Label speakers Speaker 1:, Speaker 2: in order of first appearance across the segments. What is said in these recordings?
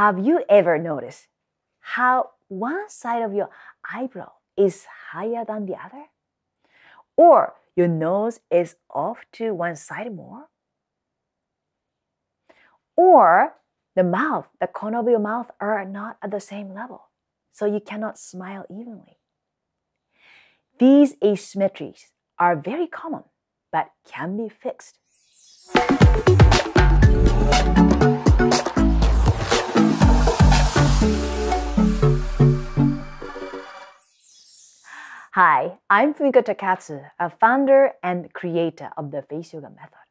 Speaker 1: Have you ever noticed how one side of your eyebrow is higher than the other? Or your nose is off to one side more? Or the mouth, the corner of your mouth are not at the same level, so you cannot smile evenly. These asymmetries are very common, but can be fixed. Hi, I'm Fumiko Takatsu, a founder and creator of the Face Yoga Method.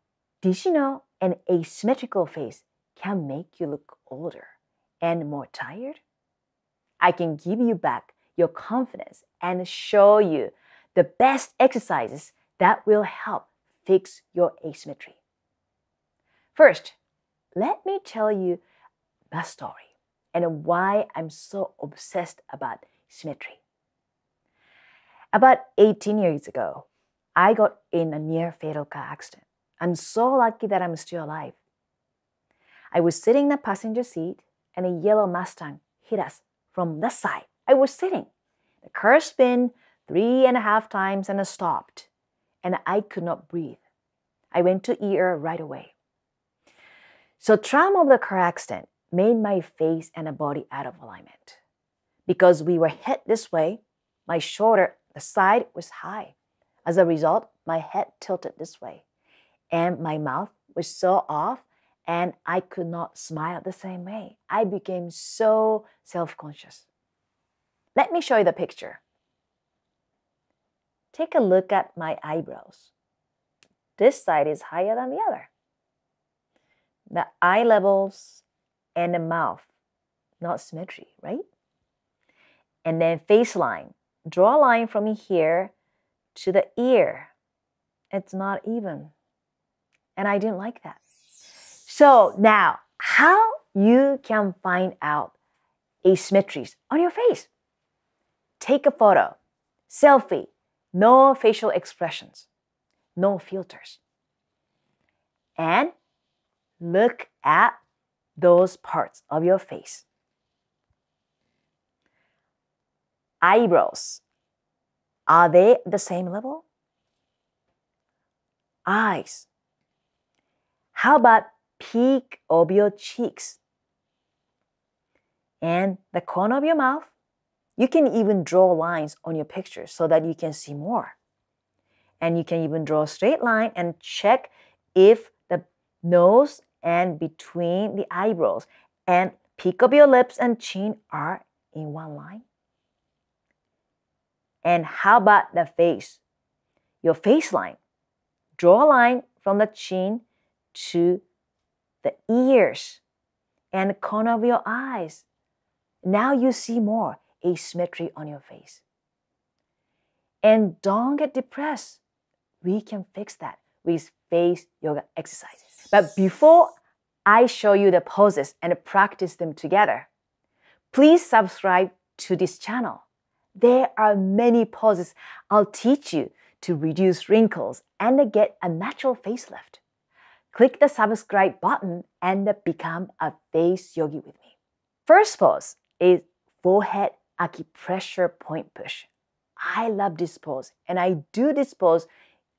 Speaker 1: Did you know an asymmetrical face can make you look older and more tired? I can give you back your confidence and show you the best exercises that will help fix your asymmetry. First, let me tell you my story and why I'm so obsessed about symmetry. About 18 years ago, I got in a near fatal car accident. I'm so lucky that I'm still alive. I was sitting in the passenger seat and a yellow Mustang hit us from the side. I was sitting. The car spun three and a half times and stopped, and I could not breathe. I went to ER right away. So trauma of the car accident made my face and body out of alignment. Because we were hit this way, my shoulder the side was high. As a result, my head tilted this way, and my mouth was so off, and I could not smile the same way. I became so self conscious. Let me show you the picture. Take a look at my eyebrows. This side is higher than the other. The eye levels and the mouth, not symmetry, right? And then face line draw a line from here to the ear. It's not even. And I didn't like that. So now, how you can find out asymmetries on your face? Take a photo, selfie, no facial expressions, no filters. And look at those parts of your face. Eyebrows. Are they the same level? Eyes. How about peak of your cheeks? And the corner of your mouth? You can even draw lines on your picture so that you can see more. And you can even draw a straight line and check if the nose and between the eyebrows and peak of your lips and chin are in one line. And how about the face? Your face line. Draw a line from the chin to the ears and corner of your eyes. Now you see more asymmetry on your face. And don't get depressed. We can fix that with face yoga exercises. But before I show you the poses and practice them together, please subscribe to this channel there are many poses I'll teach you to reduce wrinkles and get a natural facelift. Click the subscribe button and become a face yogi with me. First pose is forehead acupressure point push. I love this pose and I do this pose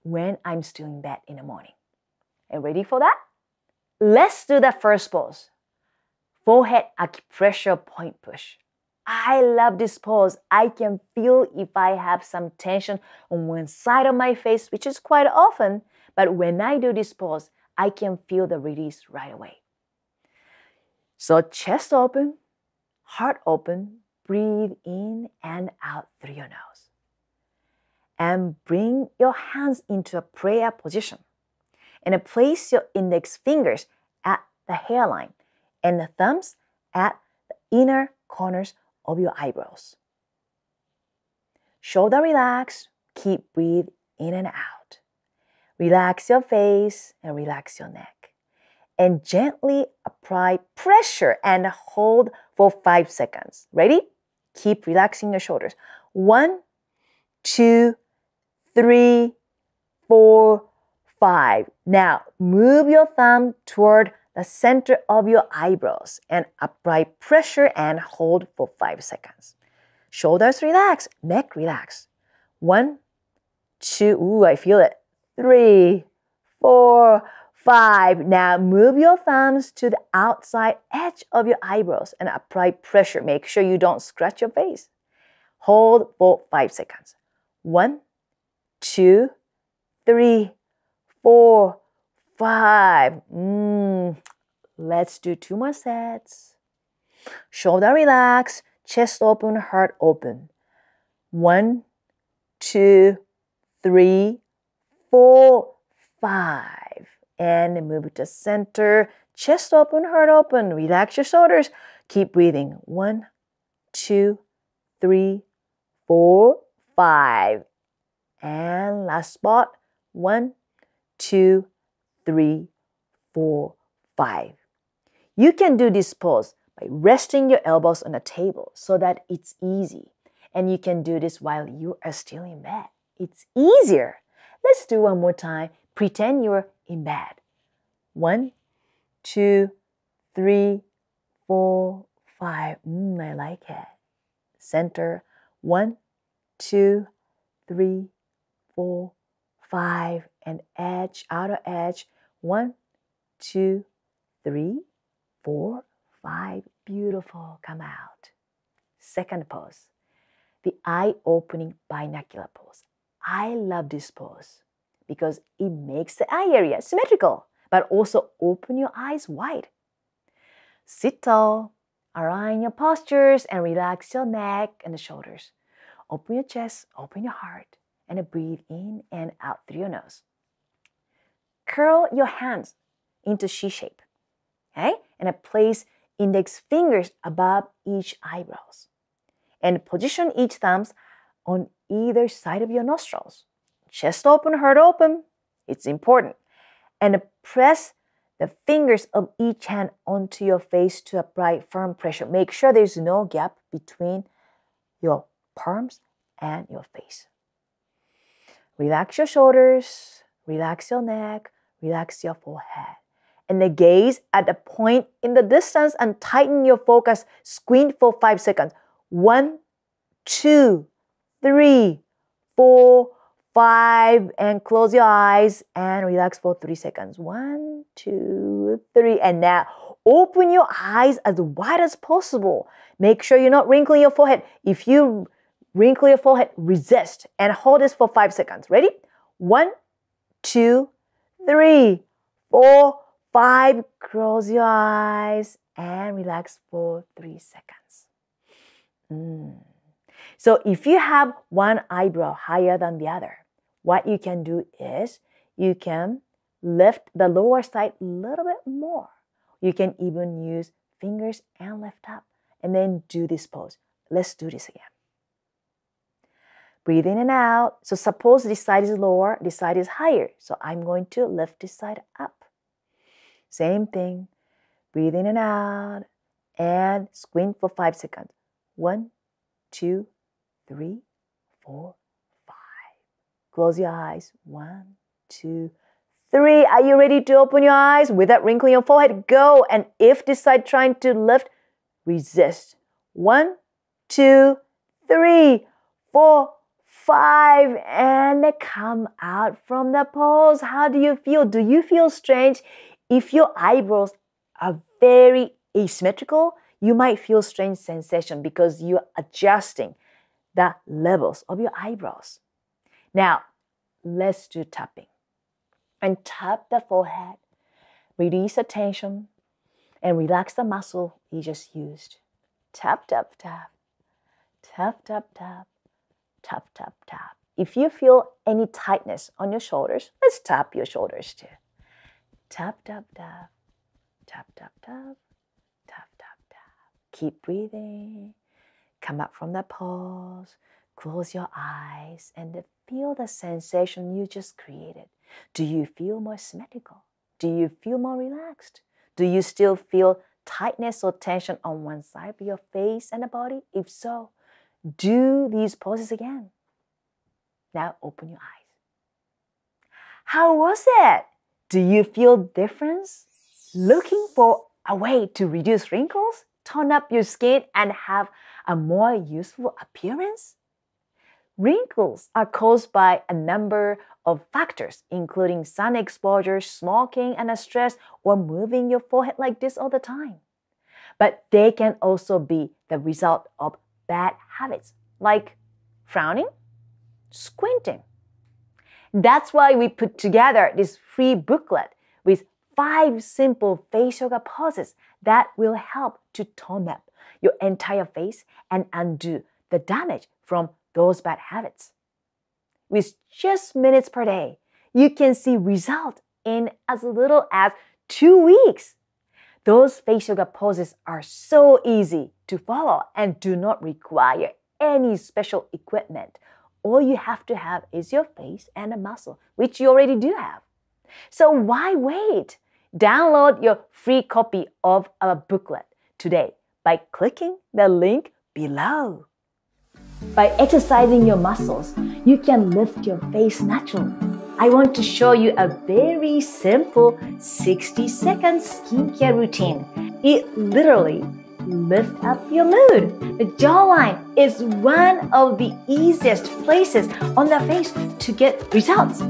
Speaker 1: when I'm still in bed in the morning. Are you ready for that? Let's do the first pose. Forehead acupressure point push. I love this pose. I can feel if I have some tension on one side of my face, which is quite often, but when I do this pose, I can feel the release right away. So chest open, heart open, breathe in and out through your nose. And bring your hands into a prayer position. And place your index fingers at the hairline and the thumbs at the inner corners of your eyebrows. Shoulder relax, keep breathe in and out. Relax your face and relax your neck. And gently apply pressure and hold for five seconds. Ready? Keep relaxing your shoulders. One, two, three, four, five. Now move your thumb toward the center of your eyebrows and apply pressure and hold for five seconds. Shoulders relax, neck relax. One, two, ooh, I feel it. Three, four, five. Now move your thumbs to the outside edge of your eyebrows and apply pressure. Make sure you don't scratch your face. Hold for five seconds. One, two, three, four, five. Mm. Let's do two more sets. Shoulder relax, chest open, heart open. One, two, three, four, five. And move to center, chest open, heart open. Relax your shoulders. Keep breathing. One, two, three, four, five. And last spot. One, two, three, four, five. You can do this pose by resting your elbows on a table so that it's easy. And you can do this while you are still in bed. It's easier. Let's do one more time. Pretend you're in bed. One, two, three, four, five. Mm, I like it. Center. One, two, three, four, five. And edge, outer edge. One, two, three, four, five. Beautiful. Come out. Second pose. The eye opening binocular pose. I love this pose because it makes the eye area symmetrical, but also open your eyes wide. Sit tall, align your postures, and relax your neck and the shoulders. Open your chest, open your heart, and breathe in and out through your nose. Curl your hands into C shape, okay? And place index fingers above each eyebrows. And position each thumbs on either side of your nostrils. Chest open, heart open. It's important. And press the fingers of each hand onto your face to apply firm pressure. Make sure there's no gap between your palms and your face. Relax your shoulders, relax your neck, relax your forehead. And then gaze at the point in the distance and tighten your focus. Squint for five seconds. One, two, three, four, five, and close your eyes and relax for three seconds. One, two, three, and now open your eyes as wide as possible. Make sure you're not wrinkling your forehead. If you wrinkle your forehead, resist and hold this for five seconds. Ready? One, two, three, four, five. Close your eyes and relax for three seconds. Mm. So if you have one eyebrow higher than the other, what you can do is you can lift the lower side a little bit more. You can even use fingers and lift up and then do this pose. Let's do this again. Breathe in and out. So suppose this side is lower, this side is higher. So I'm going to lift this side up. Same thing. Breathe in and out and squint for five seconds. One, two, three, four, five. Close your eyes. One, two, three. Are you ready to open your eyes without wrinkling your forehead? Go. And if this side trying to lift, resist. One, two, three, four, five, and come out from the pose. How do you feel? Do you feel strange? If your eyebrows are very asymmetrical, you might feel strange sensation because you're adjusting the levels of your eyebrows. Now, let's do tapping. And tap the forehead, release the tension, and relax the muscle you just used. Tap, tap, tap, tap, tap, tap, tap, tap, tap. If you feel any tightness on your shoulders, let's tap your shoulders too. Tap, tap, tap, tap, tap, tap, tap, tap, tap. Keep breathing. Come up from the pause. Close your eyes and feel the sensation you just created. Do you feel more symmetrical? Do you feel more relaxed? Do you still feel tightness or tension on one side of your face and the body? If so, do these poses again. Now open your eyes. How was it? Do you feel difference? Looking for a way to reduce wrinkles, tone up your skin, and have a more youthful appearance? Wrinkles are caused by a number of factors, including sun exposure, smoking, and stress, or moving your forehead like this all the time. But they can also be the result of bad habits, like frowning, squinting. That's why we put together this free booklet with five simple face yoga poses that will help to tone up your entire face and undo the damage from those bad habits. With just minutes per day, you can see results in as little as two weeks. Those yoga poses are so easy to follow and do not require any special equipment. All you have to have is your face and a muscle, which you already do have. So why wait? Download your free copy of our booklet today by clicking the link below. By exercising your muscles, you can lift your face naturally. I want to show you a very simple 60 second skincare routine. It literally lifts up your mood. The jawline is one of the easiest places on the face to get results.